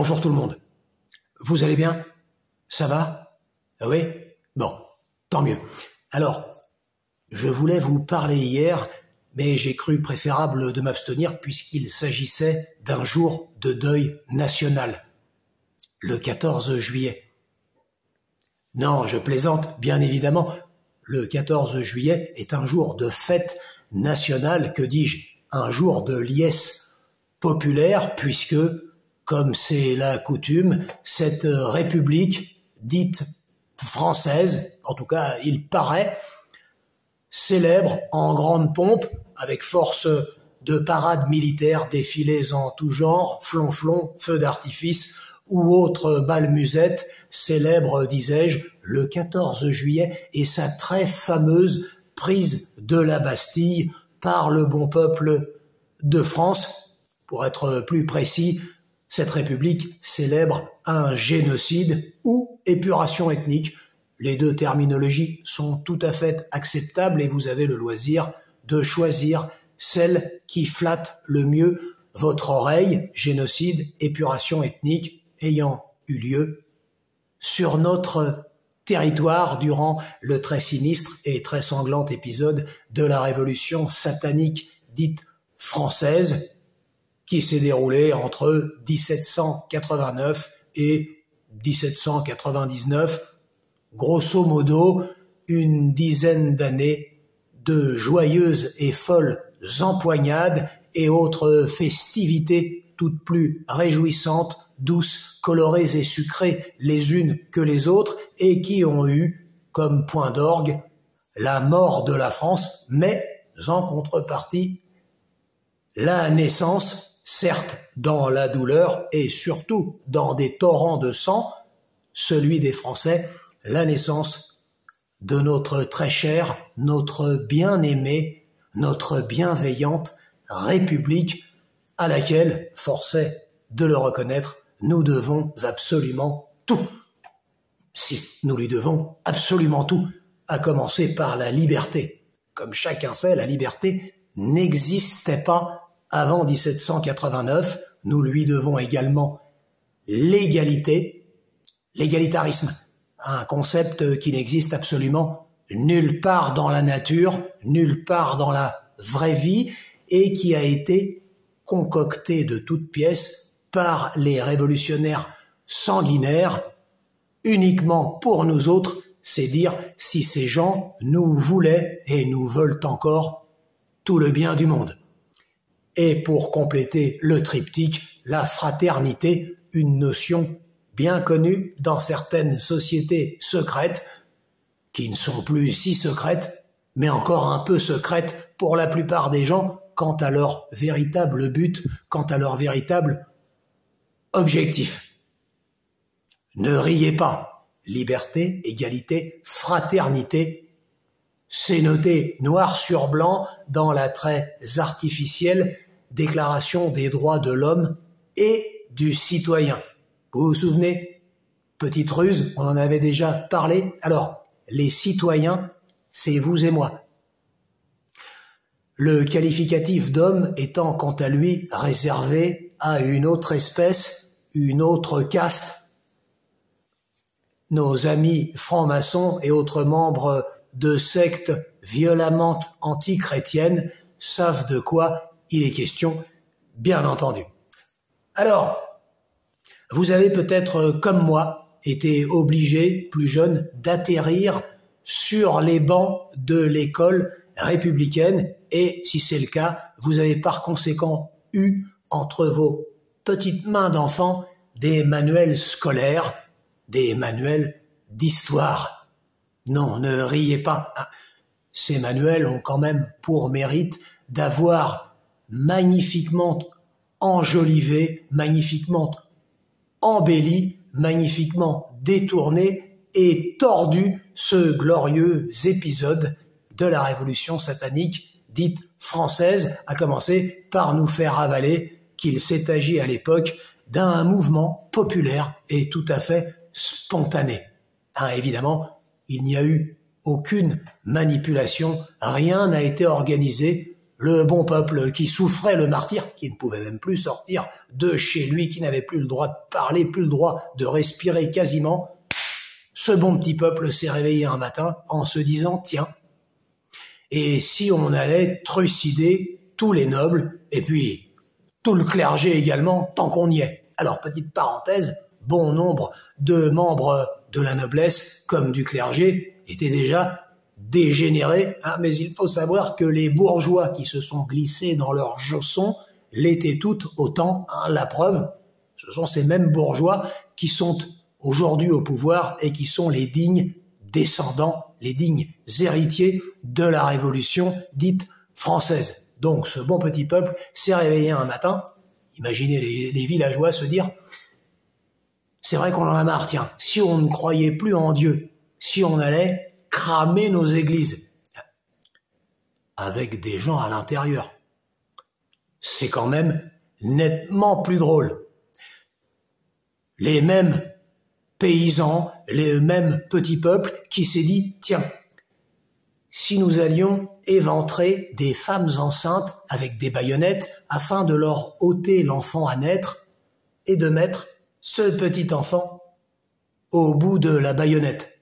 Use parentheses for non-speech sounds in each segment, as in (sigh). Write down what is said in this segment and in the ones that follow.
Bonjour tout le monde. Vous allez bien? Ça va? Ah Oui? Bon, tant mieux. Alors, je voulais vous parler hier, mais j'ai cru préférable de m'abstenir puisqu'il s'agissait d'un jour de deuil national, le 14 juillet. Non, je plaisante, bien évidemment. Le 14 juillet est un jour de fête nationale, que dis-je, un jour de liesse populaire, puisque comme c'est la coutume, cette république dite française, en tout cas il paraît, célèbre en grande pompe, avec force de parades militaires, défilés en tout genre, flonflon, feux d'artifice ou autres balmusettes, célèbre, disais-je, le 14 juillet et sa très fameuse prise de la Bastille par le bon peuple de France, pour être plus précis, cette république célèbre un génocide ou épuration ethnique. Les deux terminologies sont tout à fait acceptables et vous avez le loisir de choisir celle qui flatte le mieux votre oreille, génocide, épuration ethnique ayant eu lieu sur notre territoire durant le très sinistre et très sanglant épisode de la révolution satanique dite française qui s'est déroulé entre 1789 et 1799, grosso modo une dizaine d'années de joyeuses et folles empoignades et autres festivités toutes plus réjouissantes, douces, colorées et sucrées les unes que les autres, et qui ont eu comme point d'orgue la mort de la France, mais en contrepartie la naissance certes dans la douleur et surtout dans des torrents de sang, celui des Français, la naissance de notre très cher, notre bien-aimé, notre bienveillante République à laquelle, forcé de le reconnaître, nous devons absolument tout. Si, nous lui devons absolument tout, à commencer par la liberté. Comme chacun sait, la liberté n'existait pas avant 1789, nous lui devons également l'égalité, l'égalitarisme, un concept qui n'existe absolument nulle part dans la nature, nulle part dans la vraie vie, et qui a été concocté de toutes pièces par les révolutionnaires sanguinaires, uniquement pour nous autres, c'est dire si ces gens nous voulaient et nous veulent encore tout le bien du monde et pour compléter le triptyque, la fraternité, une notion bien connue dans certaines sociétés secrètes, qui ne sont plus si secrètes, mais encore un peu secrètes pour la plupart des gens quant à leur véritable but, quant à leur véritable objectif. Ne riez pas. Liberté, égalité, fraternité, c'est noté noir sur blanc dans la très artificielle Déclaration des droits de l'homme et du citoyen. Vous vous souvenez? Petite ruse, on en avait déjà parlé. Alors, les citoyens, c'est vous et moi. Le qualificatif d'homme étant quant à lui réservé à une autre espèce, une autre caste. Nos amis francs-maçons et autres membres de sectes violemment antichrétiennes savent de quoi il est question, bien entendu. Alors, vous avez peut-être, comme moi, été obligé, plus jeune, d'atterrir sur les bancs de l'école républicaine et, si c'est le cas, vous avez par conséquent eu entre vos petites mains d'enfant des manuels scolaires, des manuels d'histoire. Non, ne riez pas. Ces manuels ont quand même pour mérite d'avoir magnifiquement enjolivé, magnifiquement embelli, magnifiquement détourné et tordu ce glorieux épisode de la révolution satanique dite française, à commencer par nous faire avaler qu'il s'est agi à l'époque d'un mouvement populaire et tout à fait spontané. Hein, évidemment, il n'y a eu aucune manipulation, rien n'a été organisé le bon peuple qui souffrait le martyr, qui ne pouvait même plus sortir de chez lui, qui n'avait plus le droit de parler, plus le droit de respirer quasiment, ce bon petit peuple s'est réveillé un matin en se disant, tiens, et si on allait trucider tous les nobles, et puis tout le clergé également, tant qu'on y est? Alors, petite parenthèse, bon nombre de membres de la noblesse comme du clergé étaient déjà dégénérés, hein, mais il faut savoir que les bourgeois qui se sont glissés dans leurs chaussons l'étaient toutes autant. Hein, la preuve, ce sont ces mêmes bourgeois qui sont aujourd'hui au pouvoir et qui sont les dignes descendants, les dignes héritiers de la révolution dite française. Donc ce bon petit peuple s'est réveillé un matin, imaginez les, les villageois se dire, c'est vrai qu'on en a marre, tiens, si on ne croyait plus en Dieu, si on allait cramer nos églises, avec des gens à l'intérieur, c'est quand même nettement plus drôle. Les mêmes paysans, les mêmes petits peuples qui s'est dit, tiens, si nous allions éventrer des femmes enceintes avec des baïonnettes afin de leur ôter l'enfant à naître et de mettre ce petit enfant au bout de la baïonnette.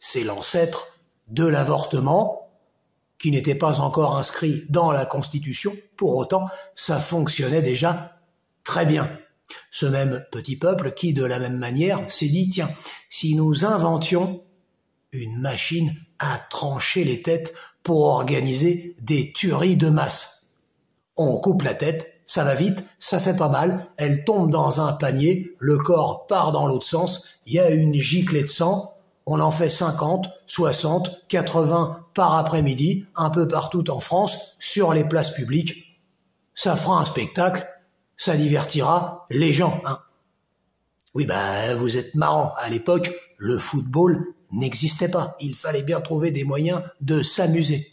C'est l'ancêtre de l'avortement qui n'était pas encore inscrit dans la Constitution. Pour autant, ça fonctionnait déjà très bien. Ce même petit peuple qui, de la même manière, s'est dit, tiens, si nous inventions une machine à trancher les têtes pour organiser des tueries de masse. On coupe la tête, ça va vite, ça fait pas mal, elle tombe dans un panier, le corps part dans l'autre sens, il y a une giclée de sang, on en fait 50, 60, 80 par après-midi, un peu partout en France, sur les places publiques. Ça fera un spectacle, ça divertira les gens. Hein. Oui, ben vous êtes marrant. À l'époque, le football n'existait pas. Il fallait bien trouver des moyens de s'amuser.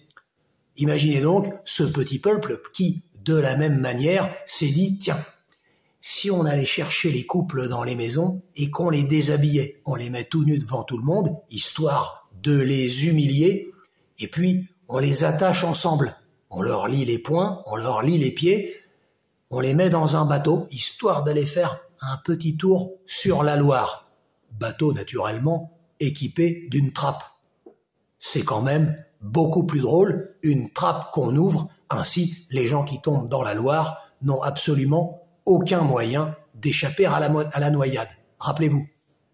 Imaginez donc ce petit peuple qui, de la même manière, s'est dit, tiens, si on allait chercher les couples dans les maisons et qu'on les déshabillait, on les met tout nus devant tout le monde, histoire de les humilier, et puis on les attache ensemble. On leur lie les poings, on leur lie les pieds, on les met dans un bateau, histoire d'aller faire un petit tour sur la Loire. Bateau naturellement équipé d'une trappe. C'est quand même beaucoup plus drôle, une trappe qu'on ouvre, ainsi les gens qui tombent dans la Loire n'ont absolument aucun moyen d'échapper à la, noyade. Rappelez-vous,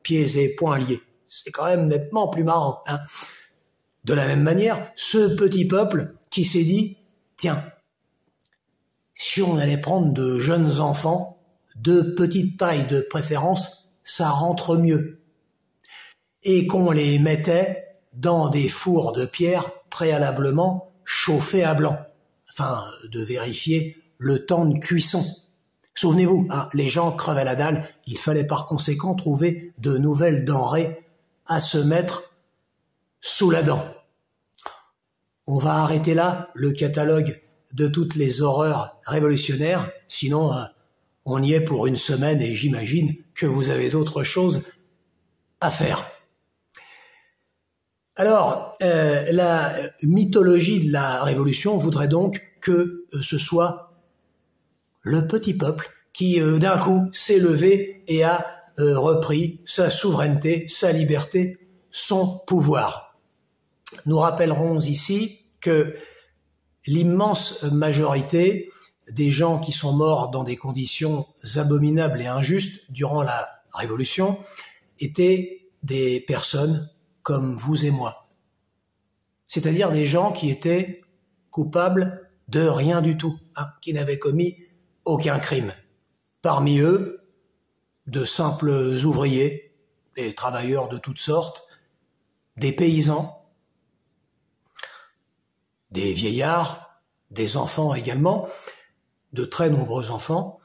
pieds et poings liés. C'est quand même nettement plus marrant. Hein de la même manière, ce petit peuple qui s'est dit, tiens, si on allait prendre de jeunes enfants, de petite taille de préférence, ça rentre mieux. Et qu'on les mettait dans des fours de pierre préalablement chauffés à blanc, afin de vérifier le temps de cuisson. Souvenez-vous, hein, les gens crevaient la dalle, il fallait par conséquent trouver de nouvelles denrées à se mettre sous la dent. On va arrêter là le catalogue de toutes les horreurs révolutionnaires, sinon euh, on y est pour une semaine et j'imagine que vous avez d'autres choses à faire. Alors, euh, la mythologie de la Révolution voudrait donc que ce soit le petit peuple qui, d'un coup, s'est levé et a repris sa souveraineté, sa liberté, son pouvoir. Nous rappellerons ici que l'immense majorité des gens qui sont morts dans des conditions abominables et injustes durant la Révolution étaient des personnes comme vous et moi. C'est-à-dire des gens qui étaient coupables de rien du tout, hein, qui n'avaient commis aucun crime. Parmi eux, de simples ouvriers, des travailleurs de toutes sortes, des paysans, des vieillards, des enfants également, de très nombreux enfants,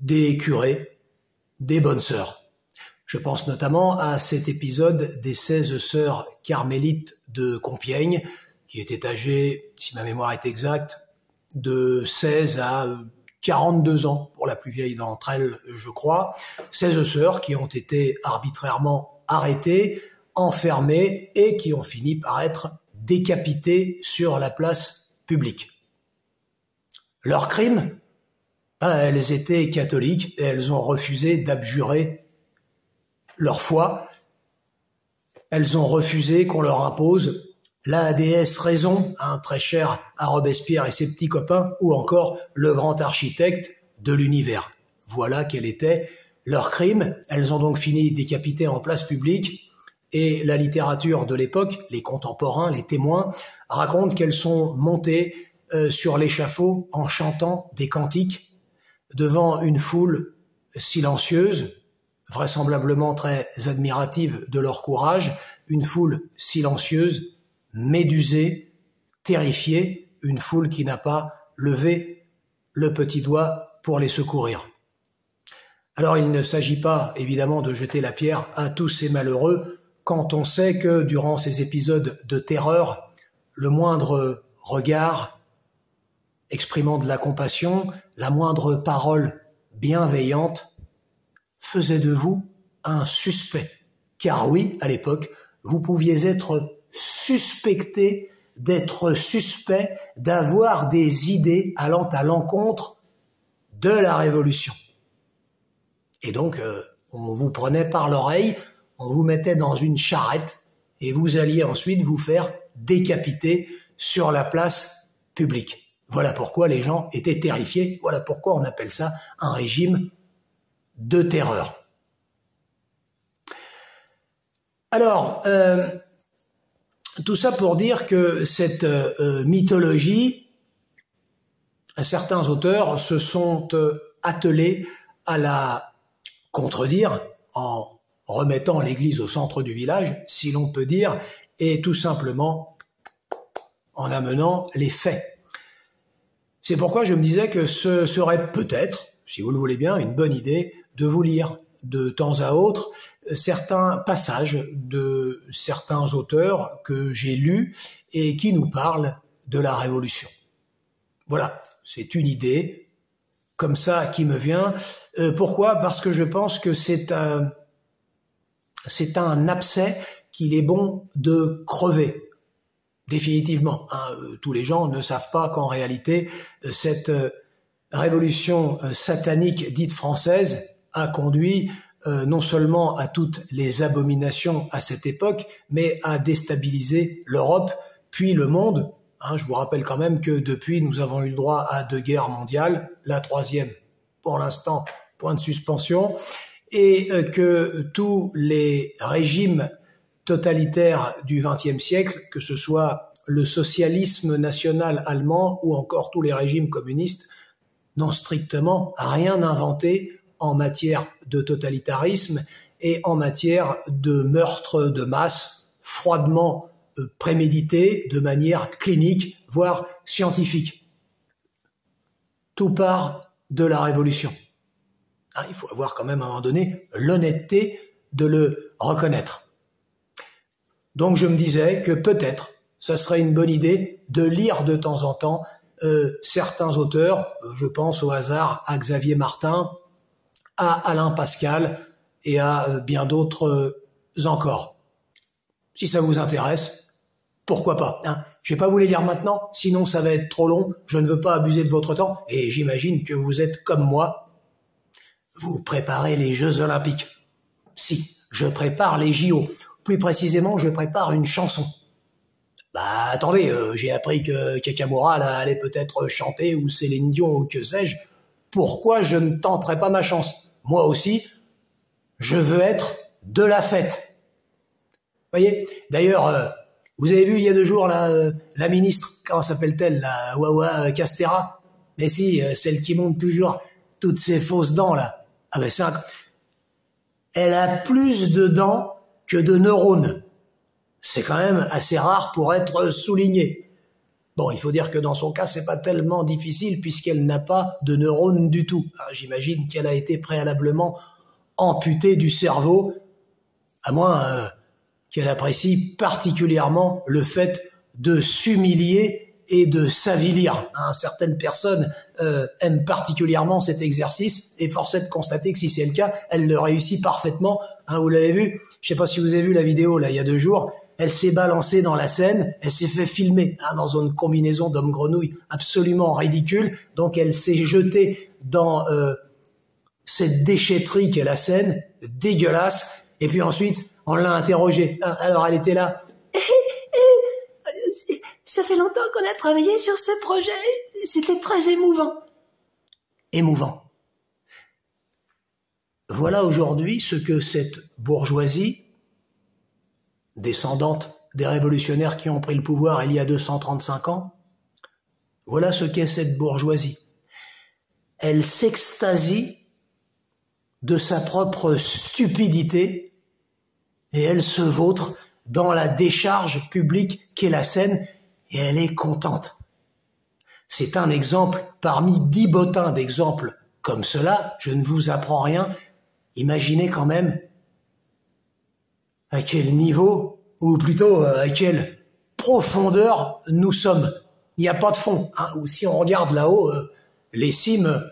des curés, des bonnes sœurs. Je pense notamment à cet épisode des 16 sœurs carmélites de Compiègne, qui étaient âgées, si ma mémoire est exacte, de 16 à 42 ans pour la plus vieille d'entre elles, je crois. 16 sœurs qui ont été arbitrairement arrêtées, enfermées et qui ont fini par être décapité sur la place publique. Leur crime? Ben, Elles étaient catholiques et elles ont refusé d'abjurer leur foi. Elles ont refusé qu'on leur impose la déesse raison, un très cher à Robespierre et ses petits copains, ou encore le grand architecte de l'univers. Voilà quel était leur crime. Elles ont donc fini décapitées en place publique, et la littérature de l'époque, les contemporains, les témoins, racontent qu'elles sont montées euh, sur l'échafaud en chantant des cantiques devant une foule silencieuse, vraisemblablement très admirative de leur courage, une foule silencieuse, médusée, terrifiée, une foule qui n'a pas levé le petit doigt pour les secourir. Alors il ne s'agit pas évidemment de jeter la pierre à tous ces malheureux quand on sait que durant ces épisodes de terreur, le moindre regard exprimant de la compassion, la moindre parole bienveillante faisait de vous un suspect. Car oui, à l'époque, vous pouviez être suspecté d'être suspect, d'avoir des idées allant à l'encontre de la révolution. Et donc, euh, on vous prenait par l'oreille, on vous mettait dans une charrette et vous alliez ensuite vous faire décapiter sur la place publique. Voilà pourquoi les gens étaient terrifiés, voilà pourquoi on appelle ça un régime de terreur. Alors, euh, tout ça pour dire que cette euh, mythologie, certains auteurs se sont euh, attelés à la contredire en remettant l'église au centre du village, si l'on peut dire, et tout simplement en amenant les faits. C'est pourquoi je me disais que ce serait peut-être, si vous le voulez bien, une bonne idée de vous lire de temps à autre certains passages de certains auteurs que j'ai lus et qui nous parlent de la Révolution. Voilà, c'est une idée comme ça qui me vient. Euh, pourquoi? Parce que je pense que c'est un, c'est un abcès qu'il est bon de crever. Définitivement. Hein. Euh, tous les gens ne savent pas qu'en réalité, euh, cette révolution satanique dite française a conduit euh, non seulement à toutes les abominations à cette époque, mais à déstabiliser l'Europe, puis le monde. Hein, je vous rappelle quand même que depuis, nous avons eu le droit à deux guerres mondiales, la troisième, pour l'instant, point de suspension, et euh, que tous les régimes totalitaires du XXe siècle, que ce soit le socialisme national allemand ou encore tous les régimes communistes, n'ont strictement rien inventé en matière de totalitarisme et en matière de meurtre de masse froidement euh, prémédité de manière clinique, voire scientifique. Tout part de la révolution. Ah, il faut avoir quand même à un moment donné l'honnêteté de le reconnaître. Donc je me disais que peut-être ça serait une bonne idée de lire de temps en temps euh, certains auteurs, je pense au hasard à Xavier Martin, à Alain Pascal et à euh, bien d'autres euh, encore. Si ça vous intéresse, pourquoi pas hein Je vais pas vous les lire maintenant, sinon ça va être trop long. Je ne veux pas abuser de votre temps et j'imagine que vous êtes comme moi. Vous préparez les Jeux Olympiques. Si, je prépare les JO. Plus précisément, je prépare une chanson. Bah attendez, euh, j'ai appris que Kakamura allait peut-être chanter ou Céline Dion ou que sais-je. Pourquoi je ne tenterai pas ma chance? Moi aussi, je veux être de la fête. Voyez, d'ailleurs, euh, vous avez vu il y a deux jours la, euh, ministre, comment s'appelle-t-elle, la Wawa Castera Mais si, euh, celle qui monte toujours toutes ces fausses dents là. Ah ben elle a plus de dents que de neurones. C'est quand même assez rare pour être souligné. Bon, il faut dire que dans son cas, c'est pas tellement difficile puisqu'elle n'a pas de neurones du tout. Ah, j'imagine qu'elle a été préalablement amputée du cerveau, à moins euh, qu'elle apprécie particulièrement le fait de s'humilier et de s'avilir. Hein, certaines personnes euh, aiment particulièrement cet exercice et force est de constater que si c'est le cas, elle le réussit parfaitement. Hein, vous l'avez vu Je sais pas si vous avez vu la vidéo là il y a deux jours elle s'est balancée dans la Seine, elle s'est fait filmer hein, dans une combinaison d'homme grenouille absolument ridicule. Donc elle s'est jetée dans euh, cette déchetterie qu'est la Seine, dégueulasse. Et puis ensuite, on l'a interrogée. Ah, alors elle était là. (laughs) Ça fait longtemps qu'on a travaillé sur ce projet. C'était très émouvant. Émouvant. Voilà aujourd'hui ce que cette bourgeoisie, descendante des révolutionnaires qui ont pris le pouvoir il y a 235 ans, voilà ce qu'est cette bourgeoisie. Elle s'extasie de sa propre stupidité et elle se vautre dans la décharge publique qu'est la scène et elle est contente. C'est un exemple parmi dix bottins d'exemples comme cela, je ne vous apprends rien, imaginez quand même à quel niveau, ou plutôt euh, à quelle profondeur nous sommes? Il n'y a pas de fond. Hein, ou si on regarde là-haut, euh, les cimes,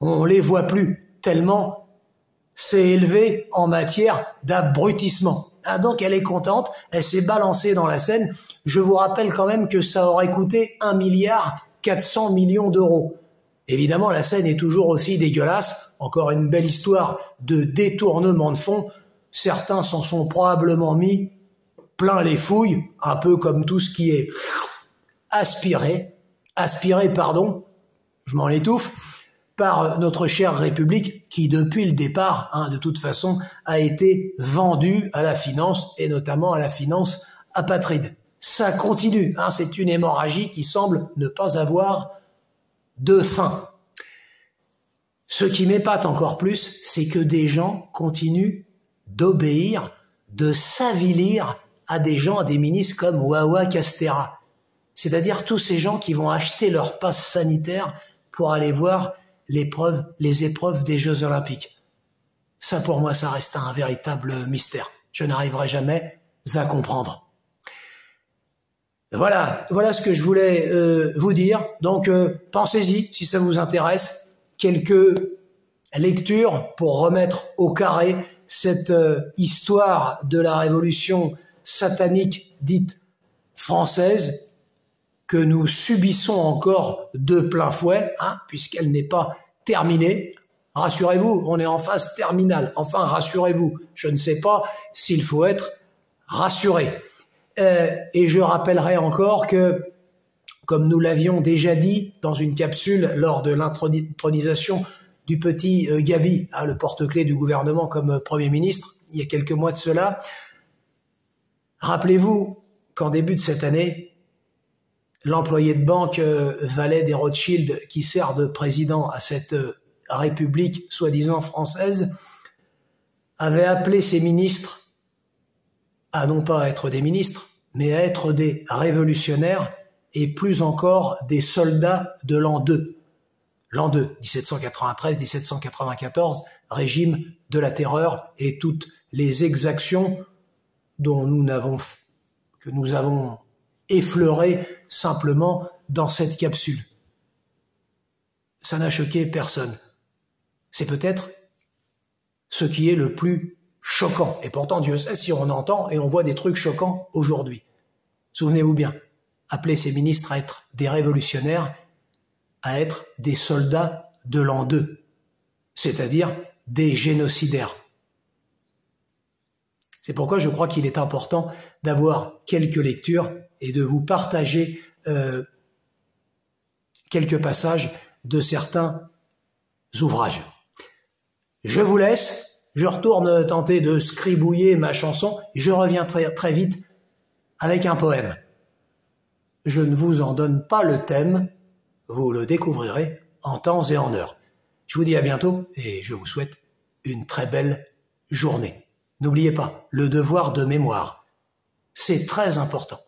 on les voit plus, tellement c'est élevé en matière d'abrutissement. Ah, donc elle est contente, elle s'est balancée dans la scène. Je vous rappelle quand même que ça aurait coûté un milliard 400 millions d'euros. Évidemment, la scène est toujours aussi dégueulasse. Encore une belle histoire de détournement de fonds. Certains s'en sont probablement mis plein les fouilles, un peu comme tout ce qui est aspiré, aspiré, pardon, je m'en étouffe, par notre chère République qui, depuis le départ, hein, de toute façon, a été vendue à la finance et notamment à la finance apatride. Ça continue, hein, c'est une hémorragie qui semble ne pas avoir de fin. Ce qui m'épate encore plus, c'est que des gens continuent d'obéir, de s'avilir à des gens, à des ministres comme Wawa Castera. C'est-à-dire tous ces gens qui vont acheter leur passe sanitaire pour aller voir les épreuves des Jeux Olympiques. Ça, pour moi, ça reste un véritable mystère. Je n'arriverai jamais à comprendre. Voilà, voilà ce que je voulais euh, vous dire. Donc euh, pensez-y si ça vous intéresse. Quelques lectures pour remettre au carré cette euh, histoire de la révolution satanique dite française que nous subissons encore de plein fouet, hein, puisqu'elle n'est pas terminée. Rassurez-vous, on est en phase terminale. Enfin, rassurez-vous, je ne sais pas s'il faut être rassuré. Euh, et je rappellerai encore que, comme nous l'avions déjà dit dans une capsule lors de l'intronisation du petit euh, Gabi, hein, le porte-clés du gouvernement comme euh, Premier ministre, il y a quelques mois de cela, rappelez-vous qu'en début de cette année, l'employé de banque Valet des Rothschild, qui sert de président à cette République soi-disant française, avait appelé ses ministres à non pas être des ministres, mais à être des révolutionnaires et plus encore des soldats de l'an 2. L'an 2, 1793-1794, régime de la terreur et toutes les exactions dont nous que nous avons effleuré simplement dans cette capsule. Ça n'a choqué personne. C'est peut-être ce qui est le plus choquant. Et pourtant, Dieu sait si on entend et on voit des trucs choquants aujourd'hui. Souvenez-vous bien, appeler ces ministres à être des révolutionnaires, à être des soldats de l'an 2, c'est-à-dire des génocidaires. C'est pourquoi je crois qu'il est important d'avoir quelques lectures et de vous partager euh, quelques passages de certains ouvrages. Je vous laisse je retourne tenter de scribouiller ma chanson, je reviens très, très vite avec un poème. Je ne vous en donne pas le thème, vous le découvrirez en temps et en heure. Je vous dis à bientôt et je vous souhaite une très belle journée. N'oubliez pas le devoir de mémoire. C'est très important.